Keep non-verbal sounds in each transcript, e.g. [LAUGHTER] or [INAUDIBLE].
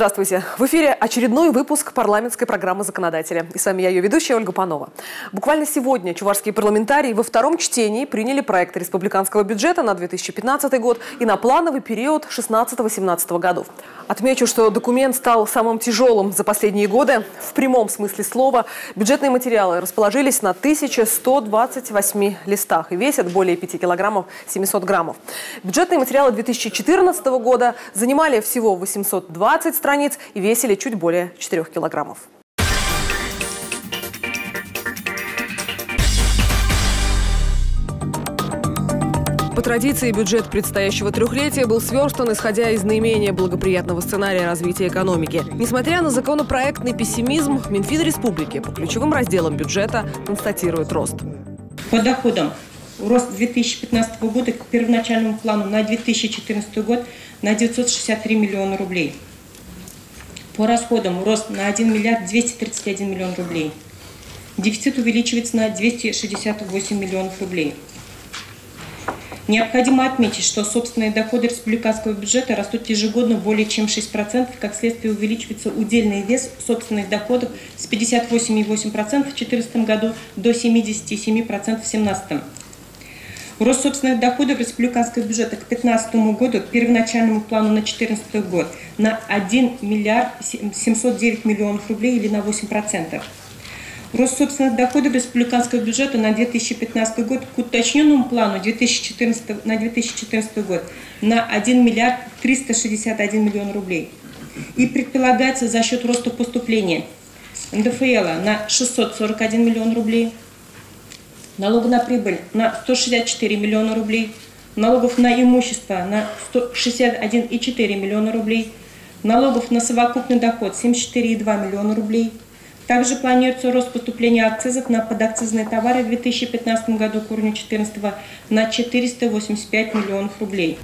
Здравствуйте. В эфире очередной выпуск парламентской программы «Законодатели». И с вами я, ее ведущая Ольга Панова. Буквально сегодня чувашские парламентарии во втором чтении приняли проект республиканского бюджета на 2015 год и на плановый период 16-17 годов. Отмечу, что документ стал самым тяжелым за последние годы. В прямом смысле слова бюджетные материалы расположились на 1128 листах и весят более 5 килограммов 700 граммов. Бюджетные материалы 2014 года занимали всего 820 страниц и весили чуть более 4 килограммов. По традиции, бюджет предстоящего трехлетия был сверстан, исходя из наименее благоприятного сценария развития экономики. Несмотря на законопроектный пессимизм, Минфин Республики по ключевым разделам бюджета констатирует рост. По доходам рост 2015 года к первоначальному плану на 2014 год на 963 миллиона рублей. По расходам рост на 1 миллиард 231 миллион рублей. Дефицит увеличивается на 268 миллионов рублей. Необходимо отметить, что собственные доходы республиканского бюджета растут ежегодно более чем 6%, как следствие увеличивается удельный вес собственных доходов с 58,8% в 2014 году до 77% в 2017. Рост собственных доходов республиканского бюджета к 2015 году, к первоначальному плану на 2014 год, на 1 миллиард 709 миллионов рублей или на 8%. Рост собственных доходов республиканского бюджета на 2015 год к уточненному плану 2014, на 2014 год на 1 миллиард 361 миллион рублей. И предполагается за счет роста поступления НДФЛ на 641 миллион рублей, налога на прибыль на 164 миллиона рублей, налогов на имущество на 161,4 миллиона рублей, налогов на совокупный доход 74,2 миллиона рублей – также планируется рост поступления акцизов на подакцизные товары в 2015 году к уровню 2014 на 485 миллионов рублей.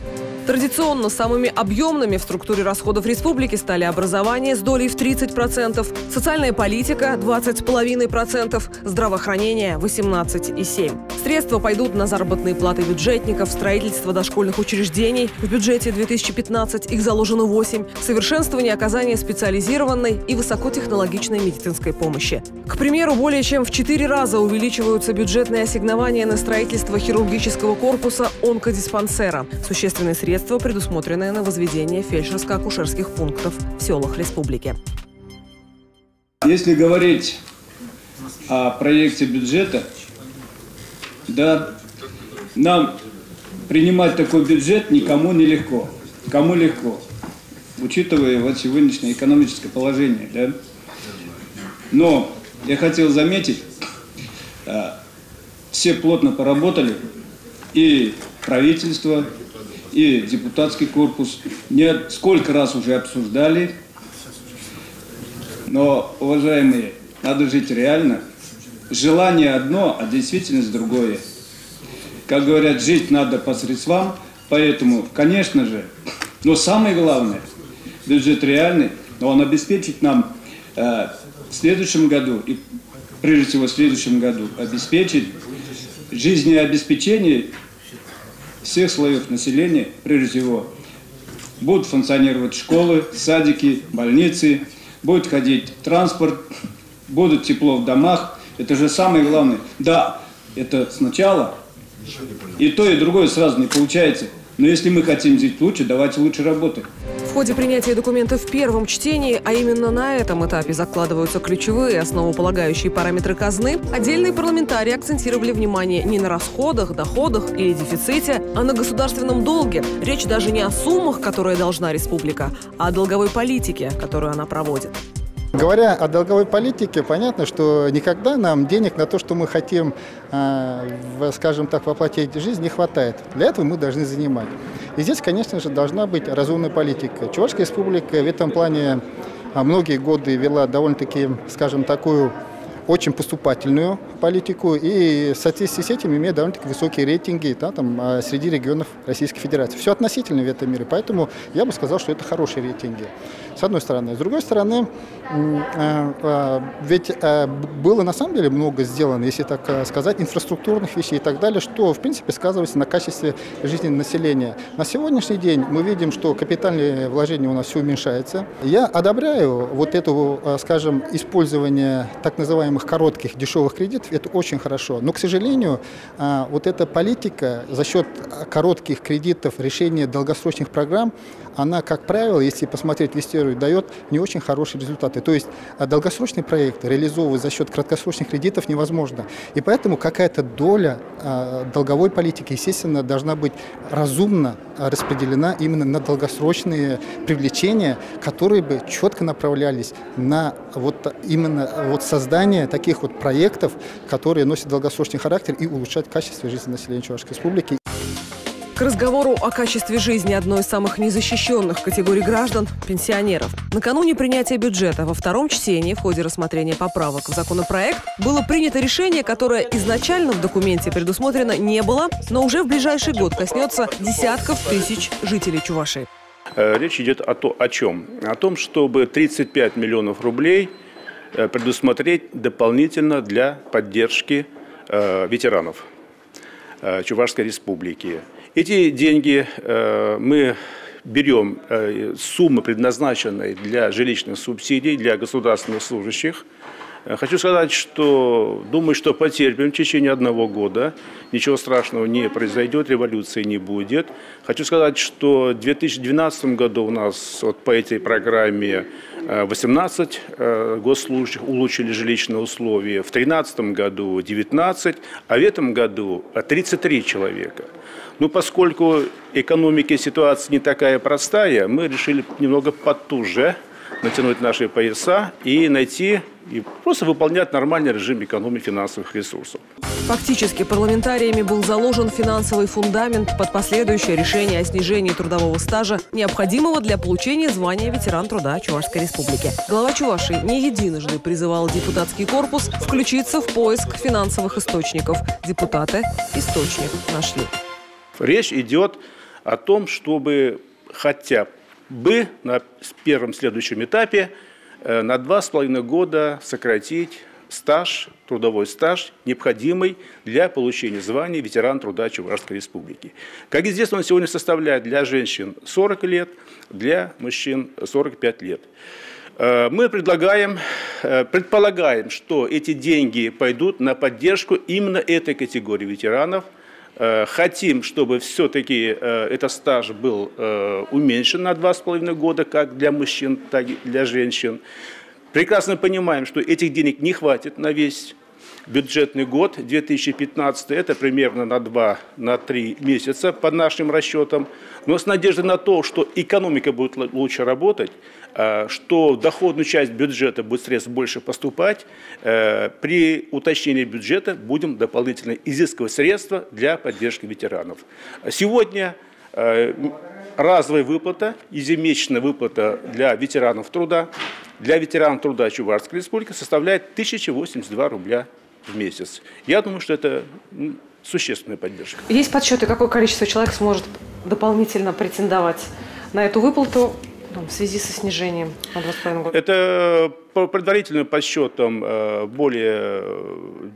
Традиционно самыми объемными в структуре расходов республики стали образование с долей в 30%, социальная политика – 20,5%, здравоохранение – 18,7%. Средства пойдут на заработные платы бюджетников, строительство дошкольных учреждений. В бюджете 2015 их заложено 8. Совершенствование оказания специализированной и высокотехнологичной медицинской помощи. К примеру, более чем в 4 раза увеличиваются бюджетные ассигнования на строительство хирургического корпуса онкодиспансера. Существенные средства предусмотренные на возведение фельдшерско-акушерских пунктов в селах республики. Если говорить о проекте бюджета, да, нам принимать такой бюджет никому не легко. Кому легко, учитывая вот сегодняшнее экономическое положение, да. Но я хотел заметить, э, все плотно поработали, и правительство, и депутатский корпус. Нет, сколько раз уже обсуждали. Но, уважаемые, надо жить реально. Желание одно, а действительность другое. Как говорят, жить надо по средствам, поэтому, конечно же, но самое главное, бюджет реальный, но он обеспечит нам э, в следующем году, и прежде всего в следующем году, обеспечит жизнеобеспечение всех слоев населения, прежде всего, будут функционировать школы, садики, больницы, будет ходить транспорт, будет тепло в домах. Это же самое главное. Да, это сначала, и то, и другое сразу не получается. Но если мы хотим жить лучше, давайте лучше работать. В ходе принятия документа в первом чтении, а именно на этом этапе закладываются ключевые основополагающие параметры казны, отдельные парламентарии акцентировали внимание не на расходах, доходах или дефиците, а на государственном долге. Речь даже не о суммах, которые должна республика, а о долговой политике, которую она проводит. Говоря о долговой политике, понятно, что никогда нам денег на то, что мы хотим, а, скажем так, воплотить жизнь, не хватает. Для этого мы должны занимать. И здесь, конечно же, должна быть разумная политика. Чувашская республика в этом плане а, многие годы вела довольно-таки, скажем, такую очень поступательную политику и в соответствии с этим имеет довольно-таки высокие рейтинги да, там, а, среди регионов Российской Федерации. Все относительно в этом мире, поэтому я бы сказал, что это хорошие рейтинги, с одной стороны. С другой стороны, ведь было на самом деле много сделано, если так сказать, инфраструктурных вещей и так далее, что в принципе сказывается на качестве жизни населения. На сегодняшний день мы видим, что капитальные вложения у нас все уменьшается. Я одобряю вот это, скажем, использование так называемых коротких дешевых кредитов, это очень хорошо. Но, к сожалению, вот эта политика за счет коротких кредитов, решения долгосрочных программ, она, как правило, если посмотреть в историю, дает не очень хорошие результаты. То есть долгосрочные проекты реализовывать за счет краткосрочных кредитов невозможно. И поэтому какая-то доля долговой политики, естественно, должна быть разумно распределена именно на долгосрочные привлечения, которые бы четко направлялись на вот именно вот создание таких вот проектов, которые носят долгосрочный характер и улучшают качество жизни населения Чувашской Республики. К разговору о качестве жизни одной из самых незащищенных категорий граждан – пенсионеров. Накануне принятия бюджета во втором чтении в ходе рассмотрения поправок в законопроект было принято решение, которое изначально в документе предусмотрено не было, но уже в ближайший год коснется десятков тысяч жителей Чувашии. Э, речь идет о, то, о чем? О том, чтобы 35 миллионов рублей э, предусмотреть дополнительно для поддержки э, ветеранов Чувашской республики. Эти деньги э, мы берем э, суммы, предназначенные для жилищных субсидий, для государственных служащих. Э, хочу сказать, что думаю, что потерпим в течение одного года. Ничего страшного не произойдет, революции не будет. Хочу сказать, что в 2012 году у нас вот по этой программе 18 госслужащих улучшили жилищные условия, в 2013 году 19, а в этом году 33 человека. Но поскольку экономики ситуация не такая простая, мы решили немного потуже натянуть наши пояса и найти и просто выполнять нормальный режим экономии финансовых ресурсов. Фактически парламентариями был заложен финансовый фундамент под последующее решение о снижении трудового стажа, необходимого для получения звания ветеран труда Чувашской Республики. Глава Чувашии не единожды призывал депутатский корпус включиться в поиск финансовых источников. Депутаты источник нашли. Речь идет о том, чтобы хотя бы на первом следующем этапе э, на два с половиной года сократить стаж, трудовой стаж, необходимый для получения звания ветеран труда Чувашской Республики. Как известно, он сегодня составляет для женщин 40 лет, для мужчин 45 лет. Э, мы предлагаем, э, предполагаем, что эти деньги пойдут на поддержку именно этой категории ветеранов – хотим, чтобы все-таки э, этот стаж был э, уменьшен на 2,5 года, как для мужчин, так и для женщин. Прекрасно понимаем, что этих денег не хватит на весь бюджетный год 2015, это примерно на 2-3 на месяца по нашим расчетам. Но с надеждой на то, что экономика будет лучше работать, Э, что доходную часть бюджета будет средств больше поступать, э, при уточнении бюджета будем дополнительно изыскивать средства для поддержки ветеранов. Сегодня э, разовая выплата, ежемесячная выплата для ветеранов труда, для ветеранов труда Чувашской республики составляет 1082 рубля в месяц. Я думаю, что это существенная поддержка. Есть подсчеты, какое количество человек сможет дополнительно претендовать на эту выплату в связи со снижением на 2,5 года? Это по предварительным подсчетам э, более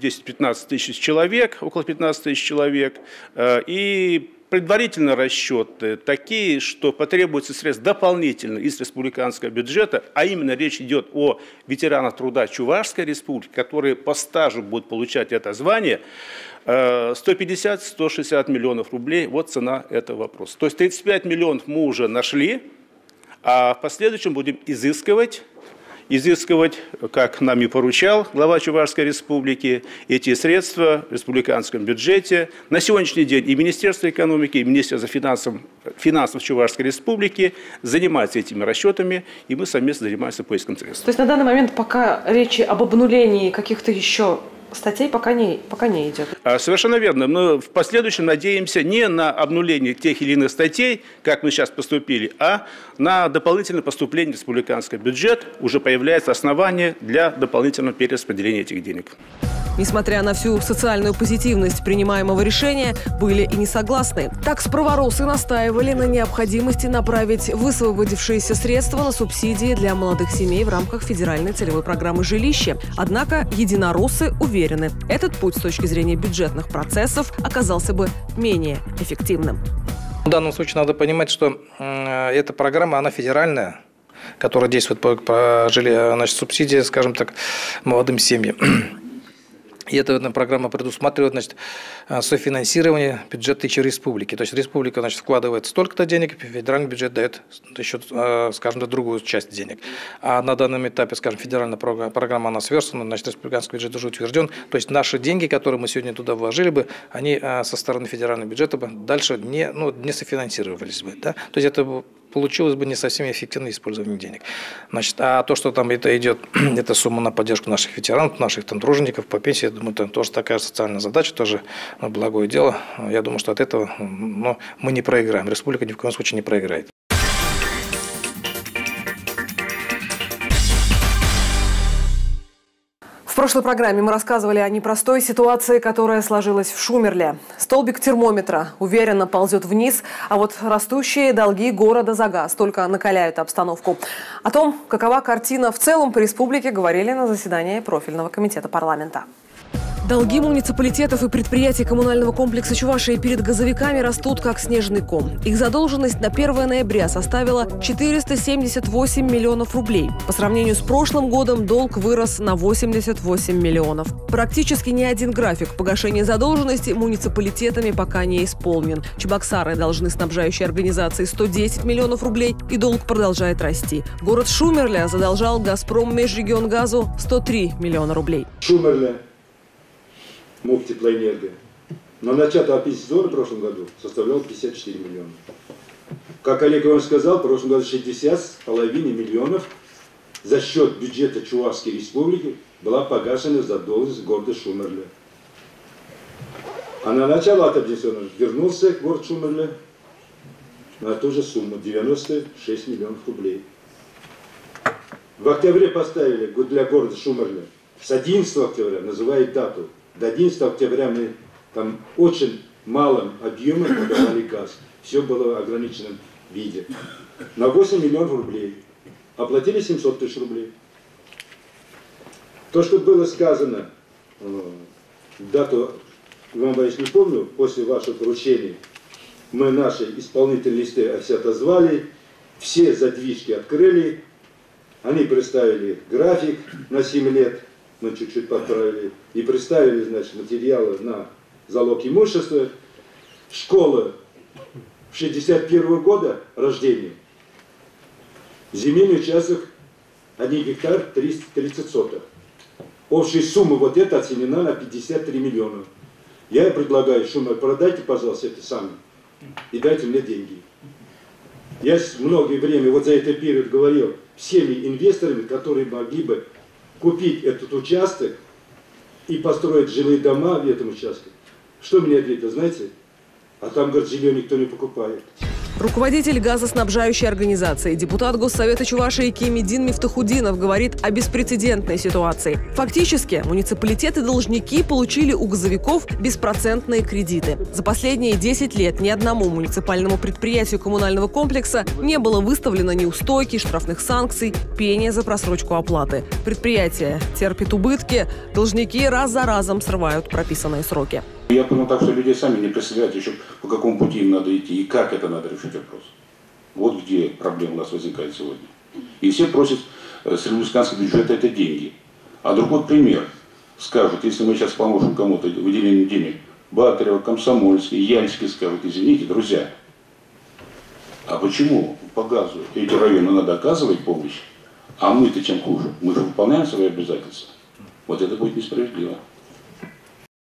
10-15 тысяч человек, около 15 тысяч человек. Э, и предварительные расчеты такие, что потребуется средств дополнительно из республиканского бюджета, а именно речь идет о ветеранах труда Чувашской республики, которые по стажу будут получать это звание, 150-160 э, миллионов рублей, вот цена этого вопроса. То есть 35 миллионов мы уже нашли, а в последующем будем изыскивать изыскивать, как нам и поручал глава Чувашской республики, эти средства в республиканском бюджете. На сегодняшний день и Министерство экономики, и Министерство финансов, финансов Чувашской республики занимаются этими расчетами, и мы совместно занимаемся поиском средств. То есть на данный момент пока речи об обнулении каких-то еще статей пока не, пока не идет? А, совершенно верно. Мы в последующем надеемся не на обнуление тех или иных статей, как мы сейчас поступили, а на дополнительное поступление в республиканский бюджет уже появляется основание для дополнительного перераспределения этих денег. Несмотря на всю социальную позитивность принимаемого решения, были и не согласны. Так справоросы настаивали на необходимости направить высвободившиеся средства на субсидии для молодых семей в рамках федеральной целевой программы «Жилище». Однако единороссы уверены, этот путь с точки зрения бюджетных процессов оказался бы менее эффективным. В данном случае надо понимать, что эта программа, она федеральная, которая действует по, по значит, субсидии, скажем так, молодым семьям. [CLEARS THROAT] И эта программа предусматривает значит, э, софинансирование бюджета еще республики. То есть республика значит, вкладывает столько-то денег, федеральный бюджет дает еще, э, скажем, другую часть денег. А на данном этапе, скажем, федеральная программа, она сверстана, значит, республиканский бюджет уже утвержден. То есть наши деньги, которые мы сегодня туда вложили бы, они э, со стороны федерального бюджета бы дальше не, ну, не софинансировались бы. Да? То есть это получилось бы не совсем эффективное использование денег. Значит, а то, что там это идет, [CLEARS THROAT] эта сумма на поддержку наших ветеранов, наших там тружеников по пенсии, я думаю, это тоже такая социальная задача, тоже ну, благое дело. Я думаю, что от этого ну, мы не проиграем. Республика ни в коем случае не проиграет. Прошлой программе мы рассказывали о непростой ситуации, которая сложилась в Шумерле. Столбик термометра уверенно ползет вниз, а вот растущие долги города за газ только накаляют обстановку. О том, какова картина в целом по республике, говорили на заседании профильного комитета парламента. Долги муниципалитетов и предприятий коммунального комплекса Чувашии перед газовиками растут как снежный ком. Их задолженность на 1 ноября составила 478 миллионов рублей. По сравнению с прошлым годом долг вырос на 88 миллионов. Практически ни один график погашения задолженности муниципалитетами пока не исполнен. Чебоксары должны снабжающей организации 110 миллионов рублей, и долг продолжает расти. Город Шумерля задолжал «Газпром» Межрегионгазу 103 миллиона рублей. Шумерля МУП «Теплоэнерго». На начало аппендицидора в прошлом году составлял 54 миллиона. Как Олег Иванович сказал, в прошлом году 60,5 миллионов за счет бюджета Чувашской республики была погашена задолженность города Шумерля. А на начало аппендицидора вернулся город Шумерля на ту же сумму, 96 миллионов рублей. В октябре поставили для города Шумерля, с 11 октября называют дату – до 11 октября мы там очень малым объемом подавали газ. Все было в ограниченном виде. На 8 миллионов рублей. Оплатили 700 тысяч рублей. То, что было сказано, э, дату, Иван Борисович, не помню, после вашего поручения, мы наши исполнительные листы все отозвали, все задвижки открыли, они представили график на 7 лет, мы чуть-чуть подправили, и представили, значит, материалы на залог имущества. Школа 61 -го года рождения. Земельный участок 1 гектар 330 соток. Общая сумма вот эта оценена на 53 миллиона. Я предлагаю, Шумер, продайте, пожалуйста, это сами и дайте мне деньги. Я многое время вот за этот период говорил всеми инвесторами, которые могли бы купить этот участок и построить жилые дома в этом участке. Что мне ответил, знаете? А там, говорит, жилье никто не покупает. Руководитель газоснабжающей организации, депутат Госсовета Чувашии Кемидин Мифтахудинов говорит о беспрецедентной ситуации. Фактически, муниципалитеты-должники получили у газовиков беспроцентные кредиты. За последние 10 лет ни одному муниципальному предприятию коммунального комплекса не было выставлено неустойки, штрафных санкций, пения за просрочку оплаты. Предприятие терпит убытки, должники раз за разом срывают прописанные сроки. Я понял так, что люди сами не представляют еще, по какому пути им надо идти и как это надо решить вопрос. Вот где проблема у нас возникает сегодня. И все просят э, с республиканского бюджета это деньги. А другой пример. Скажут, если мы сейчас поможем кому-то выделением денег, Батарева, Комсомольский, Янский скажут, извините, друзья, а почему по газу эти районы надо оказывать помощь, а мы-то чем хуже? Мы же выполняем свои обязательства. Вот это будет несправедливо.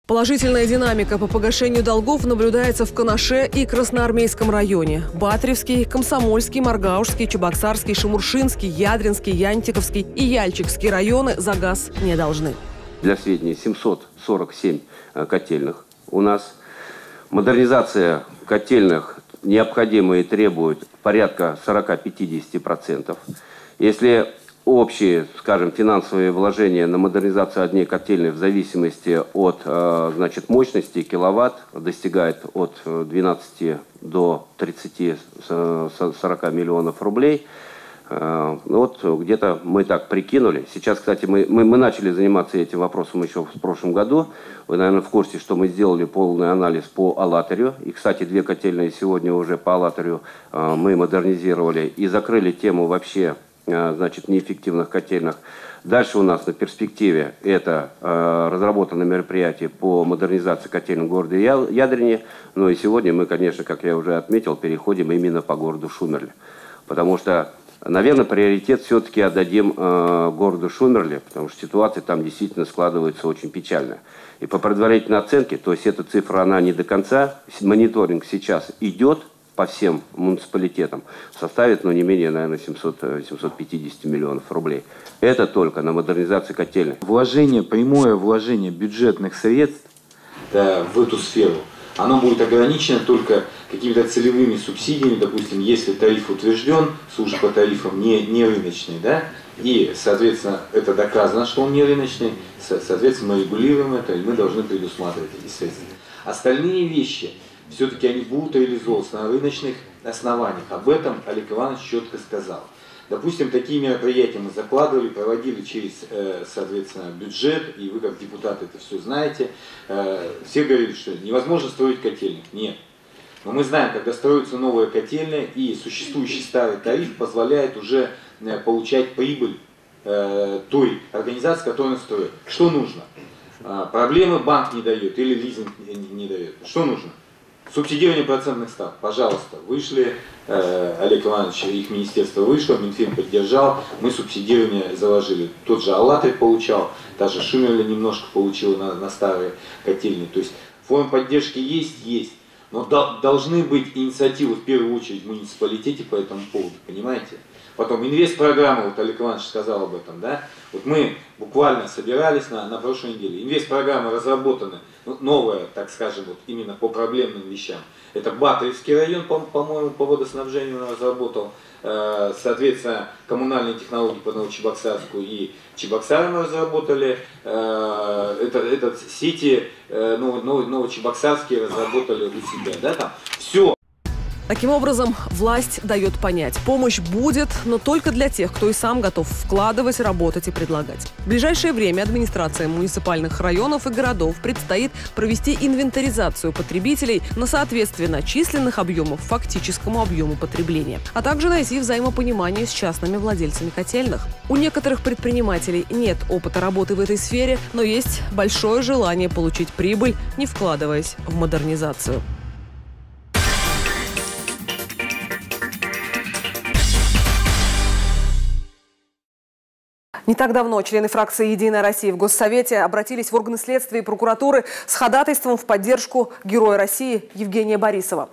Положительная динамика по погашению долгов наблюдается в Канаше и Красноармейском районе. Батревский, Комсомольский, Маргаушский, Чебоксарский, Шамуршинский, Ядринский, Янтиковский и Яльчикский районы за газ не должны. для сведения, 747 котельных у нас. Модернизация котельных необходима и требует порядка 40-50%. Если общие, скажем, финансовые вложения на модернизацию одной котельной в зависимости от э, значит, мощности киловатт достигает от 12 до 30-40 миллионов рублей. Э, вот где-то мы так прикинули. Сейчас, кстати, мы, мы, мы начали заниматься этим вопросом еще в прошлом году. Вы, наверное, в курсе, что мы сделали полный анализ по Алатырю. И, кстати, две котельные сегодня уже по Алатырю э, мы модернизировали и закрыли тему вообще Э, значит, неэффективных котельных. Дальше у нас на перспективе это э, разработано мероприятие по модернизации котельных в городе Ядрине. Ну и сегодня мы, конечно, как я уже отметил, переходим именно по городу Шумерле. Потому что, наверное, приоритет все-таки отдадим э, городу Шумерле, потому что ситуация там действительно складывается очень печальная. И по предварительной оценке, то есть эта цифра, она не до конца, мониторинг сейчас идет, по всем муниципалитетам составит, ну, не менее, наверное, 700, 750 э, миллионов рублей. Это только на модернизацию котельных. Вложение, прямое вложение бюджетных средств да, в эту сферу, оно будет ограничено только какими-то целевыми субсидиями, допустим, если тариф утвержден, служба по тарифам не, не рыночный, да, и, соответственно, это доказано, что он не рыночный, соответственно, мы регулируем это, и мы должны предусматривать эти средства. Остальные вещи – все-таки они будут реализовываться на рыночных основаниях. Об этом Олег Иванович четко сказал. Допустим, такие мероприятия мы закладывали, проводили через, э, соответственно, бюджет, и вы как депутаты это все знаете. Э, все говорили, что невозможно строить котельник. Нет. Но мы знаем, когда строится новая котельная, и существующий старый тариф позволяет уже э, получать прибыль той организации, которая строит. Что нужно? Проблемы банк не дает или лизинг не дает. Что нужно? Субсидирование процентных ставок, пожалуйста, вышли, э, Олег Иванович, их министерство вышло, Минфин поддержал, мы субсидирование заложили. Тот же Аллатырь получал, даже Шумерля немножко получил на, на старые котельные. То есть форма поддержки есть, есть. Но до, должны быть инициативы в первую очередь в муниципалитете по этому поводу, понимаете? Потом инвест-программа, вот Олег Иванович сказал об этом, да? Вот мы буквально собирались на, на прошлой неделе. Инвест-программа разработана, ну, новая, так скажем, вот именно по проблемным вещам. Это Батаревский район, по-моему, по водоснабжению он разработал. Э, соответственно, коммунальные технологии по Новочебоксарску и Чебоксары мы разработали. Э, это, этот сети э, Новочебоксарские разработали у себя. Да, там. Все. Таким образом, власть дает понять, помощь будет, но только для тех, кто и сам готов вкладывать, работать и предлагать. В ближайшее время администрация муниципальных районов и городов предстоит провести инвентаризацию потребителей на соответственно численных объемов фактическому объему потребления, а также найти взаимопонимание с частными владельцами котельных. У некоторых предпринимателей нет опыта работы в этой сфере, но есть большое желание получить прибыль, не вкладываясь в модернизацию. Не так давно члены фракции «Единая Россия» в Госсовете обратились в органы следствия и прокуратуры с ходатайством в поддержку Героя России Евгения Борисова.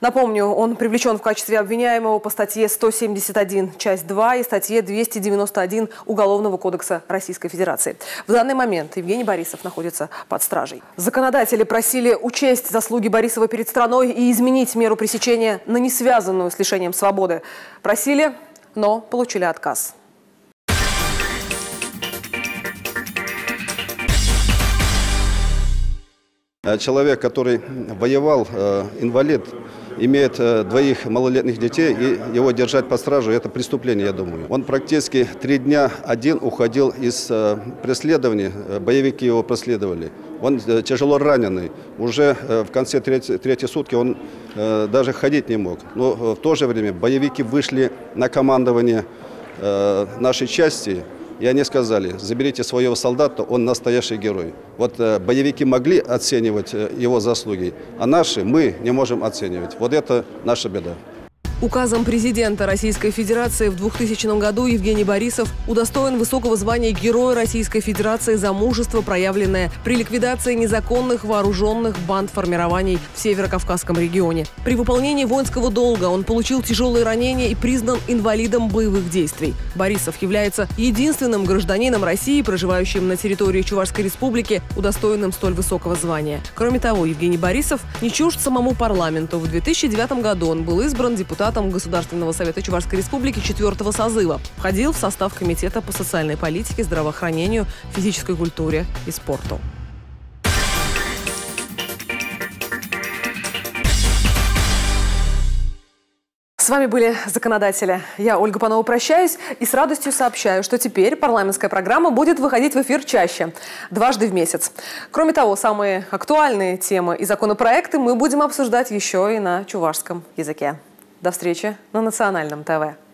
Напомню, он привлечен в качестве обвиняемого по статье 171, часть 2 и статье 291 Уголовного кодекса Российской Федерации. В данный момент Евгений Борисов находится под стражей. Законодатели просили учесть заслуги Борисова перед страной и изменить меру пресечения на несвязанную с лишением свободы. Просили, но получили отказ. Человек, который воевал, э, инвалид, имеет э, двоих малолетних детей, и его держать по стражу – это преступление, я думаю. Он практически три дня один уходил из преследования, боевики его преследовали. Он тяжело раненый. Уже в конце третьей, третьей сутки он даже ходить не мог. Но в то же время боевики вышли на командование нашей части – и они сказали, заберите своего солдата, он настоящий герой. Вот э, боевики могли оценивать э, его заслуги, а наши мы не можем оценивать. Вот это наша беда. Указом президента Российской Федерации в 2000 году Евгений Борисов удостоен высокого звания Героя Российской Федерации за мужество, проявленное при ликвидации незаконных вооруженных банд формирований в Северо-Кавказском регионе. При выполнении воинского долга он получил тяжелые ранения и признан инвалидом боевых действий. Борисов является единственным гражданином России, проживающим на территории Чувашской Республики, удостоенным столь высокого звания. Кроме того, Евгений Борисов не чужд самому парламенту. В 2009 году он был избран депутатом депутатом Государственного совета Чувашской республики четвертого созыва. Входил в состав Комитета по социальной политике, здравоохранению, физической культуре и спорту. С вами были законодатели. Я, Ольга Панова, прощаюсь и с радостью сообщаю, что теперь парламентская программа будет выходить в эфир чаще, дважды в месяц. Кроме того, самые актуальные темы и законопроекты мы будем обсуждать еще и на чувашском языке. До встречи на Национальном ТВ.